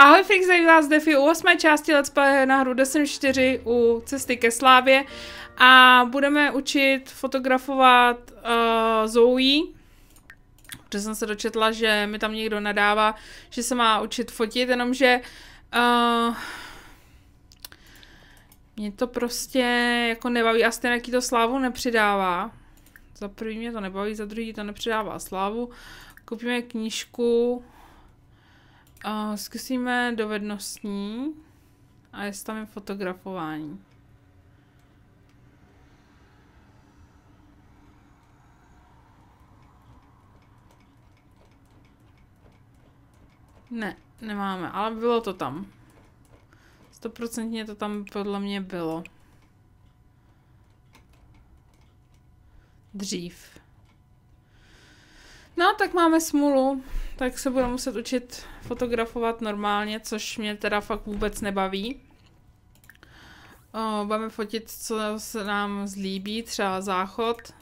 Ahoj Frix, vás Defi u 8. části Let's Play na hru Desem 4 u cesty ke slávě a budeme učit fotografovat uh, Zoe, protože jsem se dočetla, že mi tam někdo nadává, že se má učit fotit, jenomže uh, mě to prostě jako nebaví a stejně to slávu nepřidává. Za prvý mě to nebaví, za druhý to nepřidává slávu. Koupíme knížku a zkusíme dovednostní a jestli tam je fotografování. Ne, nemáme, ale bylo to tam. Stoprocentně to tam podle mě bylo. Dřív. No, tak máme smůlu tak se budu muset učit fotografovat normálně, což mě teda fakt vůbec nebaví. O, budeme fotit, co se nám zlíbí, třeba záchod.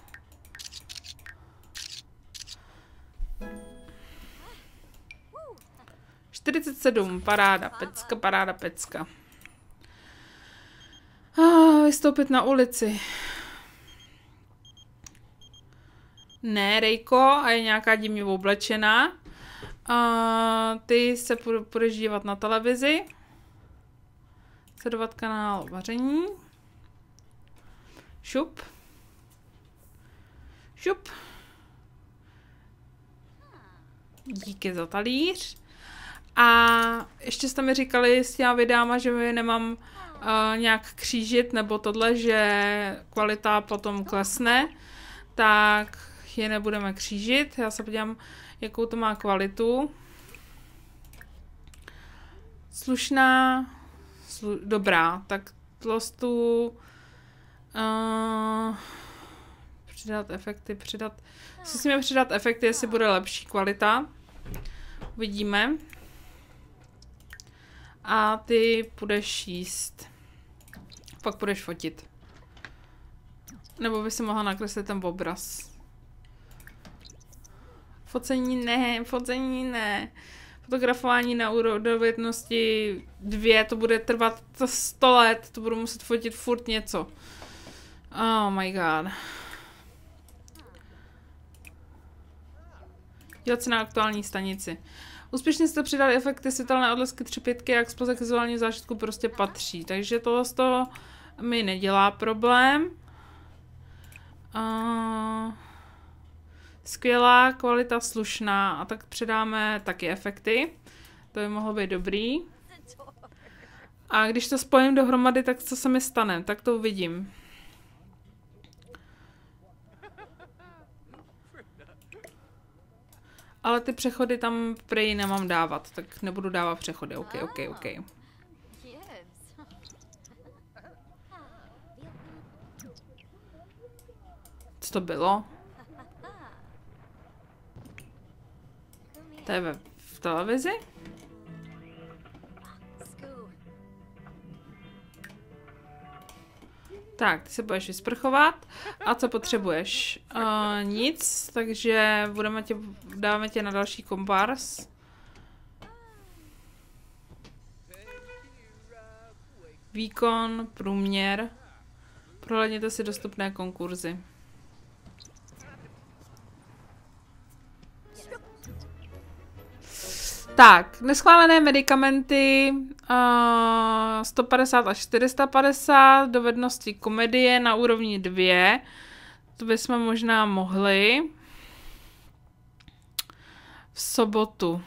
sedm, paráda, pecka, paráda, pecka. Ah, vystoupit na ulici. Ne, Rejko, a je nějaká divně oblečená. A ty se budeš dívat na televizi, sledovat kanál vaření. Šup. Šup. Díky za talíř. A ještě jste mi říkali s těma videama, že mi nemám uh, nějak křížit nebo tohle, že kvalita potom klesne, tak je nebudeme křížit. Já se podívám, jakou to má kvalitu. Slušná, slu, dobrá, tak tlostu uh, přidat efekty, přidat, zkusíme přidat efekty, jestli bude lepší kvalita. Uvidíme. A ty půjdeš jíst. Pak půjdeš fotit. Nebo by si mohla nakreslit ten obraz. Focení ne, focení ne. Fotografování na úrodovětnosti dvě, to bude trvat to 100 let, to budu muset fotit furt něco. Oh my god. Dělat se na aktuální stanici. Úspěšně jste přidali efekty světelné odlesky tři pětky a exploze k vizuální zážitku prostě patří. Takže tohle z toho mi nedělá problém. Uh... Skvělá, kvalita slušná a tak přidáme taky efekty. To by mohlo být dobrý. A když to spojím dohromady, tak co se mi stane? Tak to uvidím. Ale ty přechody tam prej nemám dávat, tak nebudu dávat přechody. OK, OK, OK. Co to bylo? To je v televizi? Tak, ty se budeš vysprchovat. A co potřebuješ? Uh, nic, takže budeme tě, dáme tě na další kompars. Výkon, průměr. Prohlédněte si dostupné konkurzy. Tak, neschválené medicamenty uh, 150 až 450, dovednosti komedie na úrovni 2. To bychom možná mohli. V sobotu.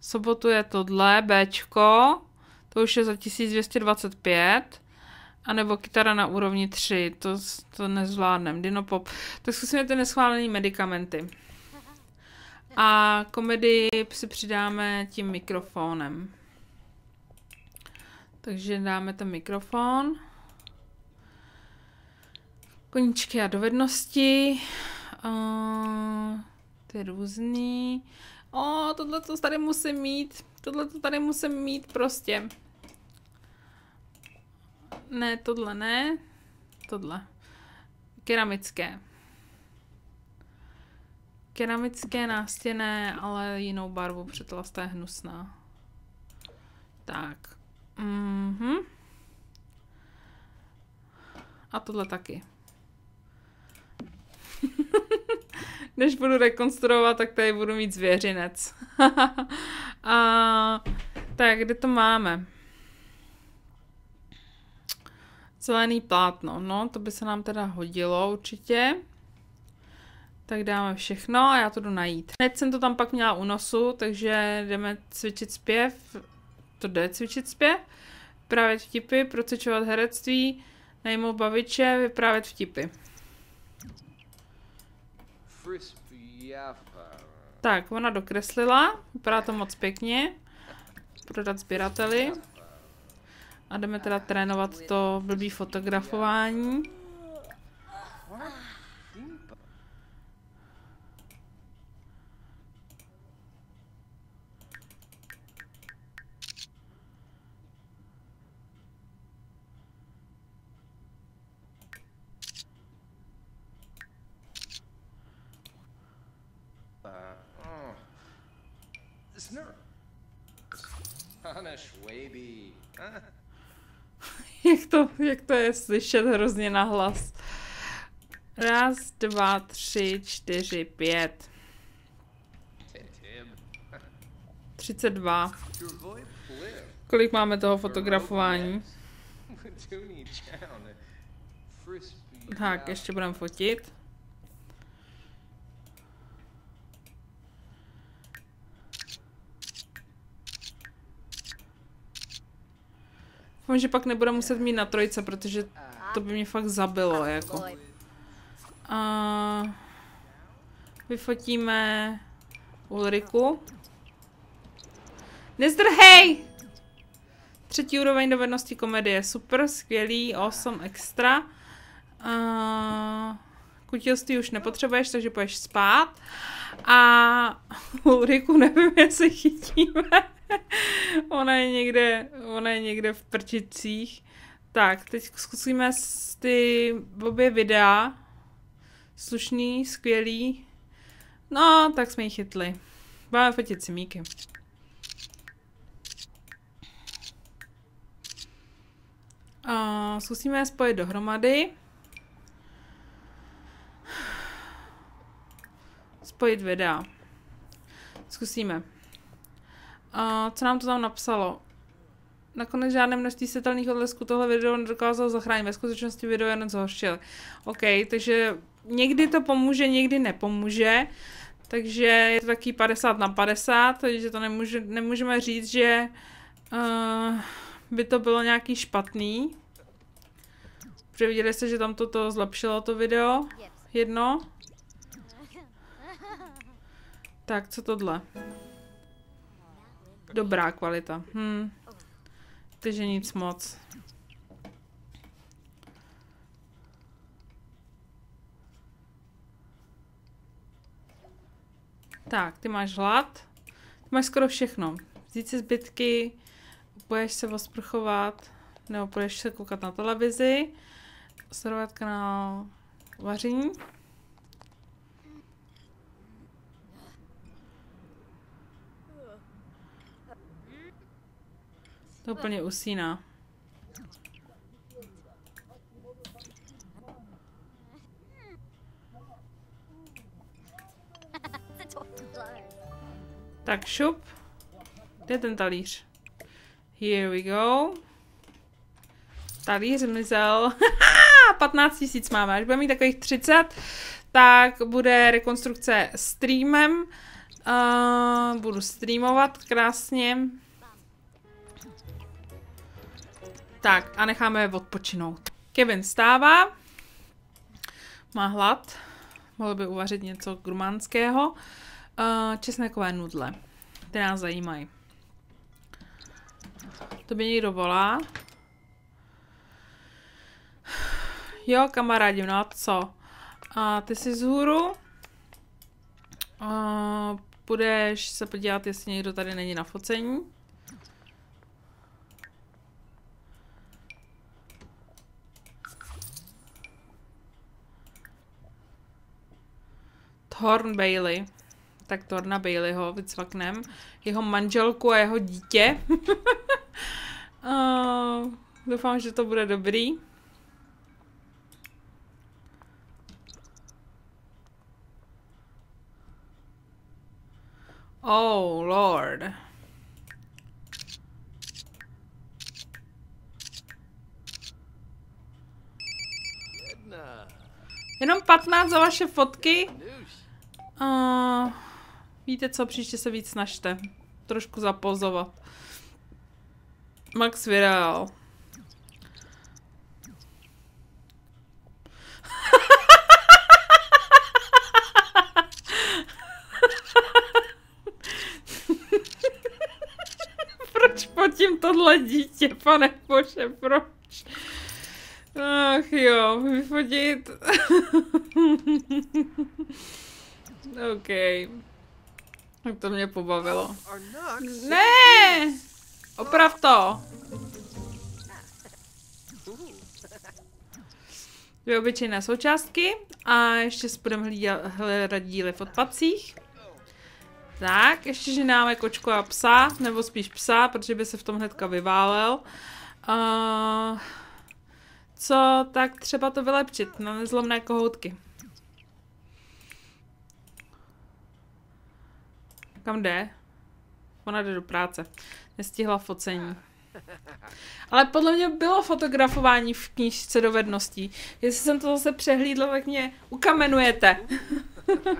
V sobotu je tohle, Bčko. To už je za 1225. A nebo kytara na úrovni 3. To, to nezvládnem. Dinopop. Tak zkusíme ty neschválené medicamenty. A komedii si přidáme tím mikrofonem. Takže dáme ten mikrofon. Koníčky a dovednosti. Uh, ty různý. O, tohle to tady musím mít. Tohle to tady musím mít prostě. Ne, tohle ne. Tohle. Keramické keramické nástěné, ale jinou barvu, protože to je hnusná. Tak. Mhm. A tohle taky. Než budu rekonstruovat, tak tady budu mít zvěřinec. a, tak, kde to máme? Zelený plátno, no, to by se nám teda hodilo určitě. Tak dáme všechno a já to jdu najít. Hned jsem to tam pak měla u nosu, takže jdeme cvičit zpěv. To jde cvičit zpěv. Vyprávět vtipy, procvičovat herectví, najmout baviče, vyprávět vtipy. Tak, ona dokreslila, vypadá to moc pěkně. Prodat sběrateli. A jdeme teda trénovat to blbý fotografování. jak, to, jak to je slyšet hrozně nahlas. Raz, dva, tři, čtyři, pět. 32. Kolik máme toho fotografování? Tak, ještě budeme fotit. Doufám, že pak nebude muset mít na trojce, protože to by mě fakt zabilo, jako. A vyfotíme Ulriku. Nezdrhej! Třetí úroveň dovednosti komedie. Super, skvělý, awesome, extra. Uh, kutilství už nepotřebuješ, takže půjdeš spát. A Ulriku nevím, jestli chytíme. ona je někde, ona je někde v prčicích. Tak, teď zkusíme ty obě videa. Slušný, skvělý. No, tak jsme ji chytli. Máme fotit simíky. A zkusíme je spojit dohromady. Spojit videa. Zkusíme. A co nám to tam napsalo? Nakonec žádné množství světelných odlesků tohle video nedokázalo zachránit. Ve skutečnosti video jen zhoršil. OK, takže někdy to pomůže, někdy nepomůže. Takže je to taky 50 na 50, takže to nemůže, nemůžeme říct, že uh, by to bylo nějaký špatný. Protože viděli jste, že tam toto zlepšilo to video. Jedno. Tak, co tohle? Dobrá kvalita. Hm. Takže nic moc. Tak, ty máš hlad. Ty máš skoro všechno. Vzít si zbytky, půjdeš se osprchovat, nebo půjdeš se koukat na televizi, sledovat kanál vaření. To úplně usíná. Tak šup. Kde je ten talíř? Here we go. Talíř zmizel. 15 tisíc máme. Až bude mít takových 30, tak bude rekonstrukce streamem. Uh, budu streamovat krásně. Tak a necháme je odpočinout. Kevin stává. Má hlad. Mohl by uvařit něco grumánského. Uh, česnekové nudle. Ty nás zajímají. To by někdo volá. Jo, kamarádi, no a co? A ty jsi vzhůru. Uh, budeš se podívat, jestli někdo tady není na focení. Thorn Bailey. Tak Thorna Baileyho vycvaknem. Jeho manželku a jeho dítě. Uh, doufám, že to bude dobrý. Oh, lord. Jenom 15 za vaše fotky. Uh, víte co, příště se víc snažte. Trošku zapozovat. Max Viral. proč potím tohle dítě, pane bože, proč? Ach jo, vyfotit. OK. Tak to mě pobavilo. Ne! Oprav to! Dvě obyčejné součástky a ještě si budeme hledat díly v odpadcích. Tak, ještě ženáme kočku a psa, nebo spíš psa, protože by se v tom hnedka vyválel. Uh, co, tak třeba to vylepšit na nezlomné kohoutky. Kam jde? Ona jde do práce. Nestihla focení. Ale podle mě bylo fotografování v knížce dovedností. Jestli jsem to zase přehlídla, tak mě ukamenujete.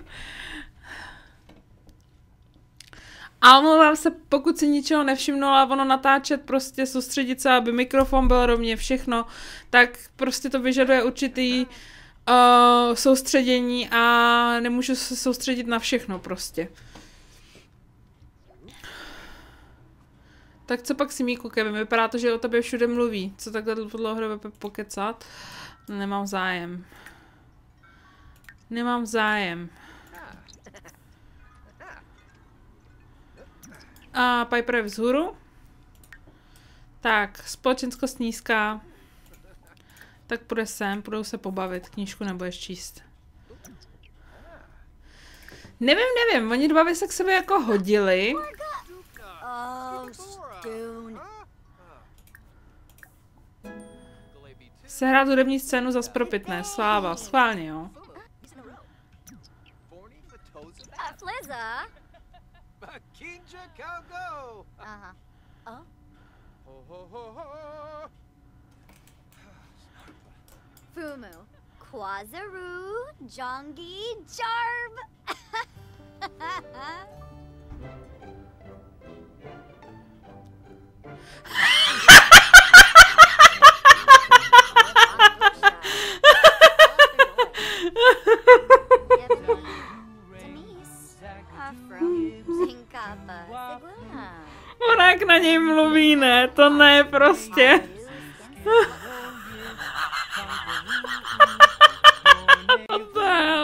A omlouvám se, pokud si ničeho nevšimnula, ono natáčet, prostě soustředit se, aby mikrofon byl rovně všechno, tak prostě to vyžaduje určitý uh, soustředění a nemůžu se soustředit na všechno prostě. Tak co pak si Míku, Kevin? Vypadá to, že o tobě všude mluví. Co takhle dlouho pokecat? Nemám zájem. Nemám zájem. A Piper je vzhůru. Tak, společenskost nízká. Tak půjde sem, půjdou se pobavit. Knížku nebudeš číst. Nevím, nevím, oni dva by se k sobě jako hodili. Sehrát hudební scénu za spropitné. Sláva, schválně, jo. Kinja Kaugo. Oh? Ho ho ho ho. Fumu. Quazaru. Jongi. Jarb. Ona jak na něj mluví, ne? To ne, prostě. What the hell?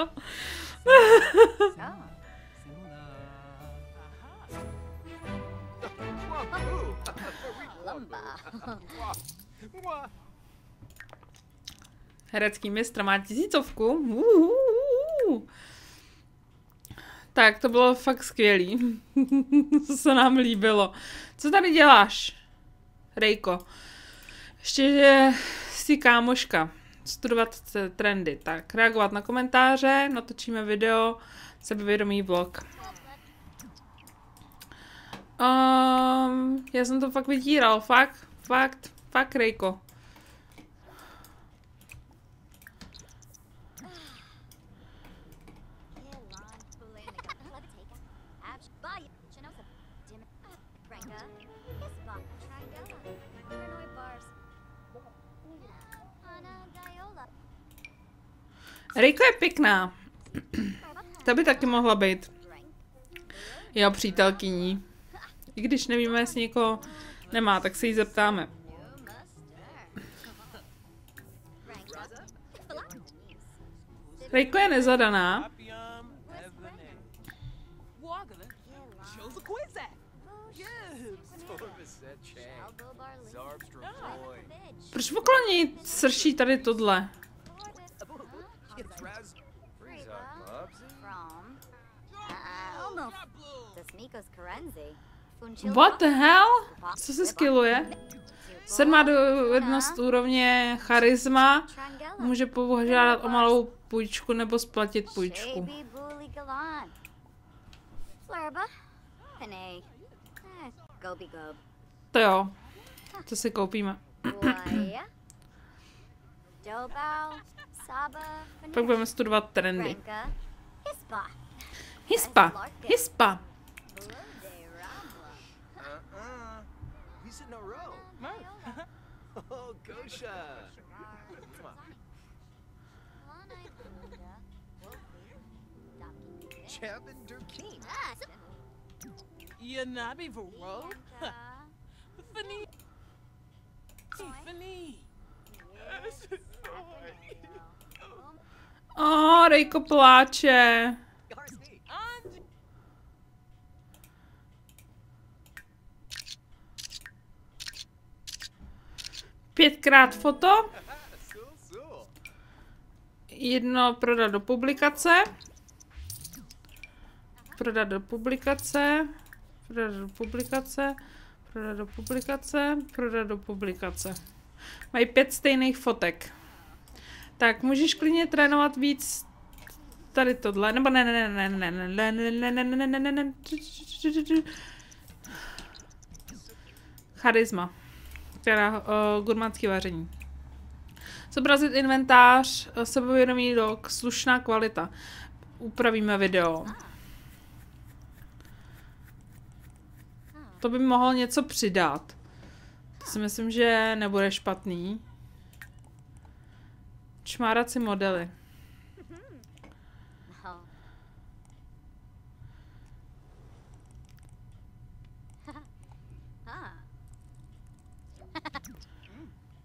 Herecký mistr má tisícovku. Uhuhu. Tak, to bylo fakt skvělý. to se nám líbilo. Co tady děláš, Rejko? Ještě, že jsi kámoška. Studovat trendy. Tak, reagovat na komentáře, natočíme video, sebevědomý vlog. Um, já jsem to fakt vytíral, fakt, fakt, fakt, Rejko. Rejko je pěkná. Ta by taky mohla být jeho přítelkyní. I když nevíme, jestli někoho nemá, tak se jí zeptáme. Rejko je nezadaná. Proč okolo něj srší tady tohle? What the hell? Co se skilluje? Sedmá dovednost úrovně charisma. Může požádat o malou půjčku nebo splatit půjčku. To jo. To si koupíme. Pak budeme studovat trendy. Hispa. Hispa. days in a row. oh, Gosha. Come on. Jab and Durkin. Yanabi Vero? Fanny. Fanny. Oraj, ko plače. Pětkrát foto. Jedno prodat do publikace. Prodat do publikace. Prodat do publikace. Prodat do publikace. Prodat do publikace. Mají pět stejných fotek. Tak, můžeš klidně trénovat víc tady tohle, nebo ne, ne, ne, ne, ne, ne, ne, ne, ne, ne, ne, ne, ne, charisma, která uh, gurmánský vaření. Zobrazit inventář, sebevědomý dok, slušná kvalita. Upravíme video. To by mohlo něco přidat. To si myslím, že nebude špatný. Čmárat si modely.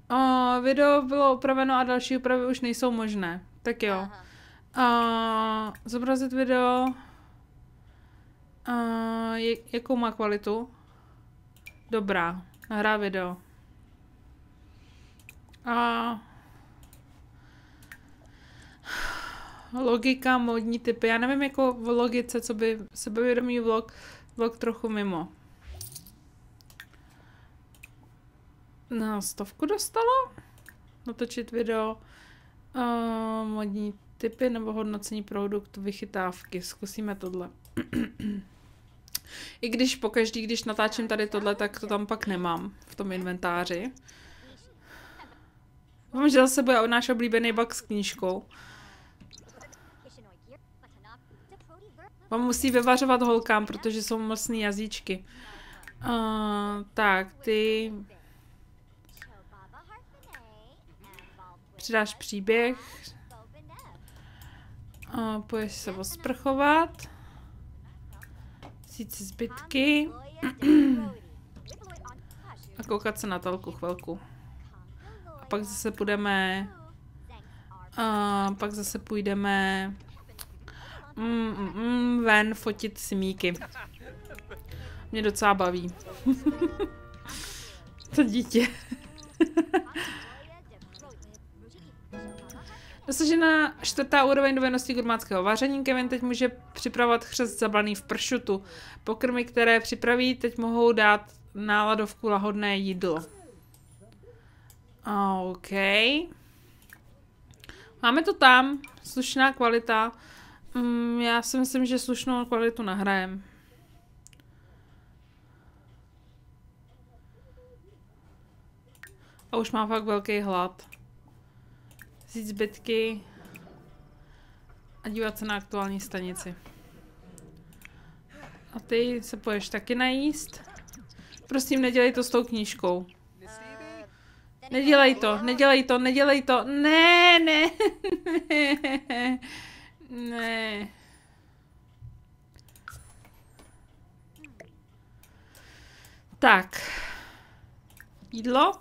O, video bylo upraveno a další úpravy už nejsou možné. Tak jo. Uh, zobrazit video. Uh, jakou má kvalitu? Dobrá. Nahrá video. A logika, modní typy. Já nevím, jako v logice, co by sebevědomý vlog, vlog trochu mimo. Na stovku dostalo? Natočit video. Uh, modní typy nebo hodnocení produktu, vychytávky. Zkusíme tohle. I když pokaždý, když natáčím tady tohle, tak to tam pak nemám v tom inventáři. Mám, že zase bude náš oblíbený bug s knížkou. Mám musí vyvařovat holkám, protože jsou mocný jazyčky. Uh, tak, ty... Přidáš příběh. Uh, půjdeš se osprchovat vzít si zbytky a koukat se na telku chvilku. A pak zase půjdeme a pak zase půjdeme mm, mm, mm, ven fotit simíky. Mě docela baví. to dítě. Dosažena čtvrtá úroveň dovednosti gurmátského vaření. Kevin teď může připravovat chřest zablaný v pršutu. Pokrmy, které připraví, teď mohou dát náladovku lahodné jídlo. OK. Máme to tam. Slušná kvalita. Mm, já si myslím, že slušnou kvalitu nahrajem. A už mám fakt velký hlad vzít zbytky a dívat se na aktuální stanici. A ty se poješ taky najíst? Prosím, nedělej to s tou knížkou. Nedělej to, nedělej to, nedělej to. Ne, ne. ne. Tak. Jídlo?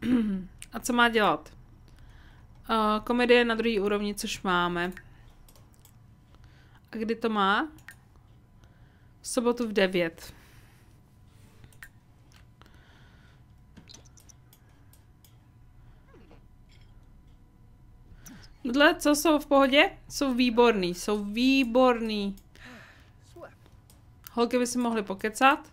A co má dělat? Uh, komedie na druhý úrovni, což máme. A kdy to má? V sobotu v 9. Dle, co jsou v pohodě? Jsou výborný, jsou výborný. Holky by si mohly pokecat.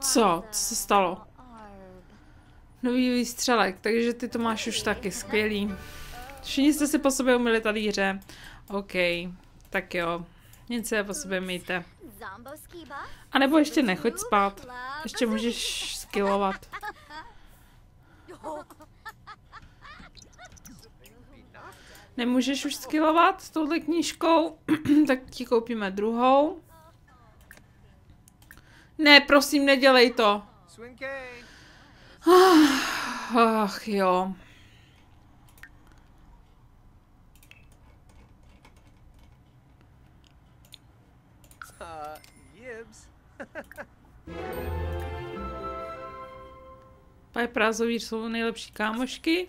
Co? Co se stalo? Nový výstřelek, takže ty to máš už taky skvělý. Všichni jste si po sobě umili talíře. OK, tak jo. Nic se po sobě mějte. A nebo ještě nechoď spát. Ještě můžeš skillovat. Nemůžeš už skillovat s touhle knížkou, tak ti koupíme druhou. Ne, prosím, nedělej to. Ach, jo. Uh, Yibs. Piper a jsou nejlepší kámošky.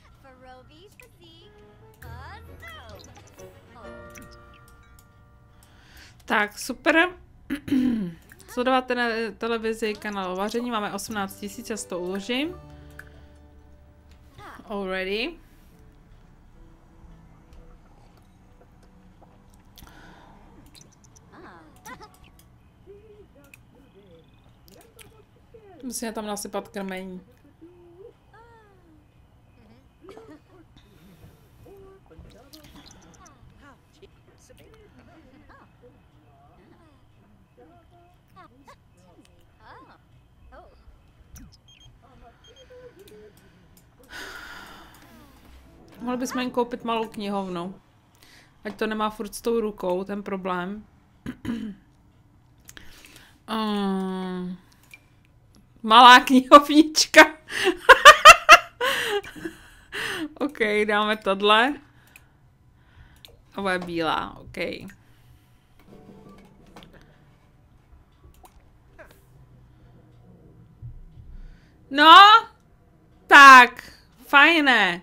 Buzzdo. Oh. Tak, super. Sledovat na televizi kanál o vaření. Máme 18 tisíc, já to uložím. Already. Musíme tam nasypat krmení. Mohli bychom jim koupit malou knihovnu. Ať to nemá furt s tou rukou, ten problém. um, malá knihovnička. OK, dáme tohle. A bude bílá, OK. No, tak, fajné.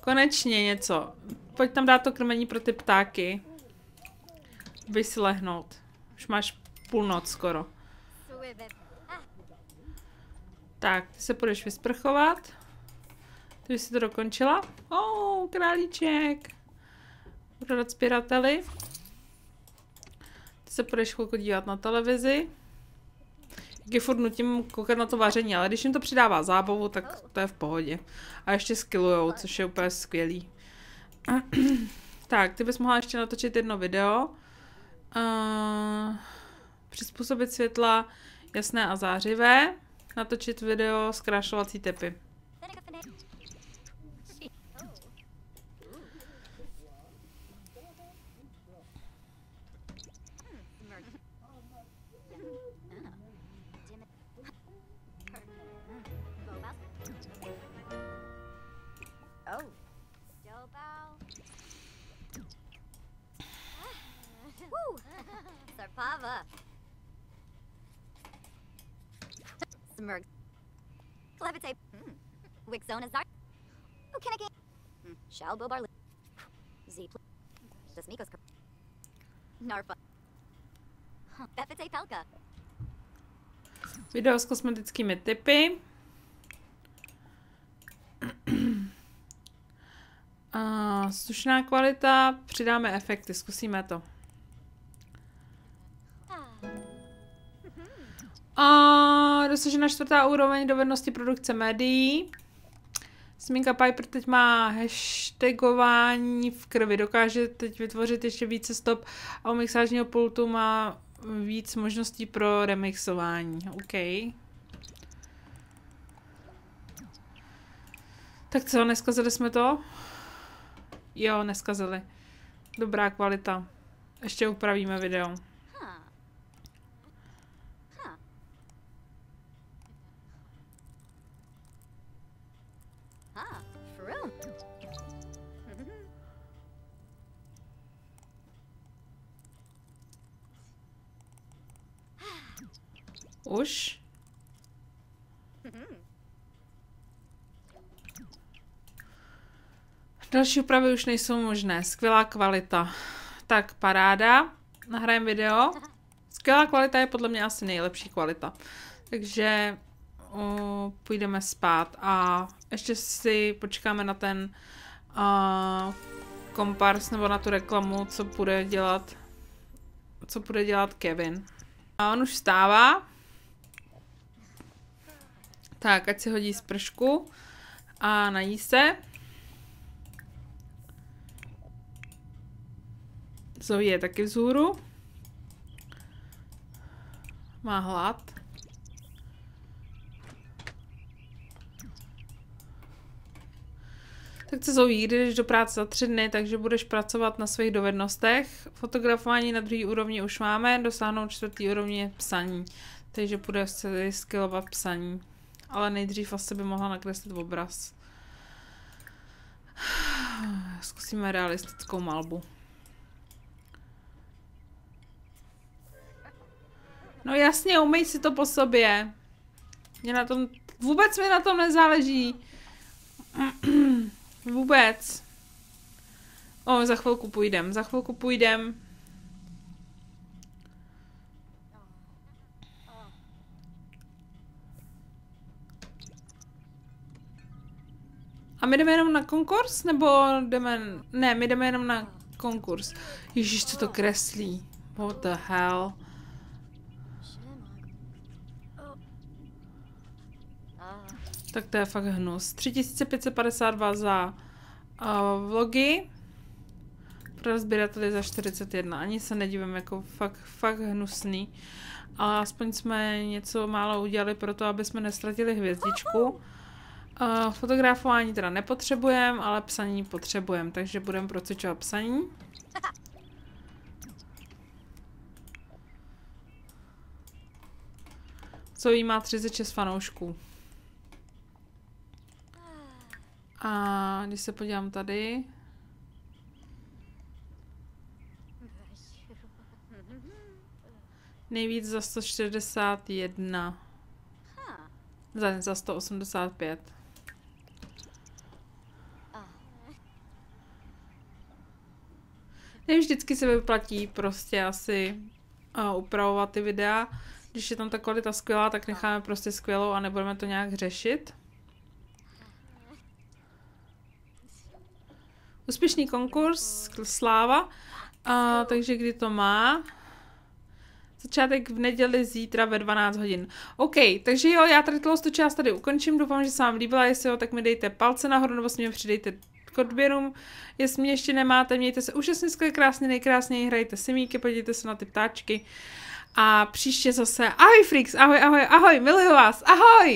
Konečně něco. Pojď tam dát to krmení pro ty ptáky. Vy si lehnout. Už máš půlnoc skoro. Tak, ty se půjdeš vysprchovat. Ty jsi to dokončila? Oh, králíček. Budu dát sběrateli. Ty se půjdeš chvilku dívat na televizi. Je furt nutím koukat na to vaření, ale když jim to přidává zábavu, tak to je v pohodě. A ještě skillujou, což je úplně skvělý. tak, ty bys mohla ještě natočit jedno video. Uh, přizpůsobit světla jasné a zářivé. Natočit video zkrášlovací tepy. Smurg. Clevitate. Hmm. Wixona Zar. Ukenake. Hmm. Shalbo Barley. Z. Desmikos. Narfa. Huh. Befite Pelka. Video s kosmetickými typy. A slušná kvalita, přidáme efekty, zkusíme to. A dosažena čtvrtá úroveň dovednosti produkce médií. Sminka Piper teď má hashtagování v krvi. Dokáže teď vytvořit ještě více stop a u mixážního pultu má víc možností pro remixování. OK. Tak co, neskazili jsme to? Jo, neskazili. Dobrá kvalita. Ještě upravíme video. Už. Další úpravy už nejsou možné. Skvělá kvalita. Tak, paráda. Nahrajeme video. Skvělá kvalita je podle mě asi nejlepší kvalita. Takže o, půjdeme spát a ještě si počkáme na ten a, kompars nebo na tu reklamu, co bude dělat co bude dělat Kevin. A on už vstává. Tak, ať si hodí spršku a nají se. Zoe je taky vzhůru. Má hlad. Tak se Zoe, jdeš do práce za tři dny, takže budeš pracovat na svých dovednostech. Fotografování na druhý úrovni už máme, dosáhnout čtvrtý úrovni je psaní. Takže bude se skillovat psaní. Ale nejdřív asi by mohla nakreslit obraz. Zkusíme realistickou malbu. No jasně, umej si to po sobě. Mě na tom, vůbec mi na tom nezáleží. vůbec. O, za chvilku půjdem, za chvilku půjdem. A my jdeme jenom na konkurs, nebo jdeme... Ne, my jdeme jenom na konkurs. Ježíš, co to kreslí. What the hell. Tak to je fakt hnus. 3552 za uh, vlogy. Pro sběrateli za 41. Ani se nedívám, jako fakt, fakt hnusný. Ale aspoň jsme něco málo udělali pro to, aby jsme nestratili hvězdičku. Uh, fotografování teda nepotřebujeme, ale psaní potřebujeme, takže budeme procvičovat psaní. Co jí má 36 fanoušků. A když se podívám tady, nejvíc za 161. Za, za 185. Ne vždycky se vyplatí prostě asi uh, upravovat ty videa. Když je tam ta kvalita skvělá, tak necháme prostě skvělou a nebudeme to nějak řešit. Úspěšný konkurs, sláva. A, takže kdy to má? Začátek v neděli zítra ve 12 hodin. OK, takže jo, já tady tu část tady ukončím. Doufám, že se vám líbila. Jestli jo, tak mi dejte palce nahoru nebo si mě přidejte odběrům. Jestli mě ještě nemáte, mějte se úžasně skvěle, krásně, nejkrásněji, hrajte semíky, podívejte se na ty ptáčky. A příště zase, ahoj freaks, ahoj, ahoj, ahoj, miluju vás, ahoj!